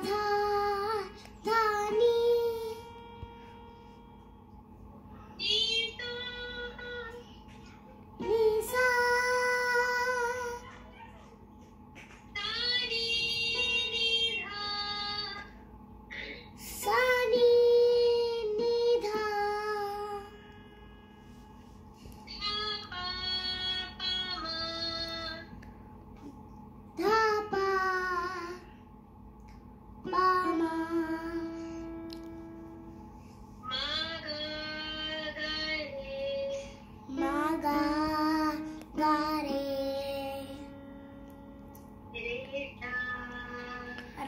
他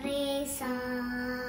re sa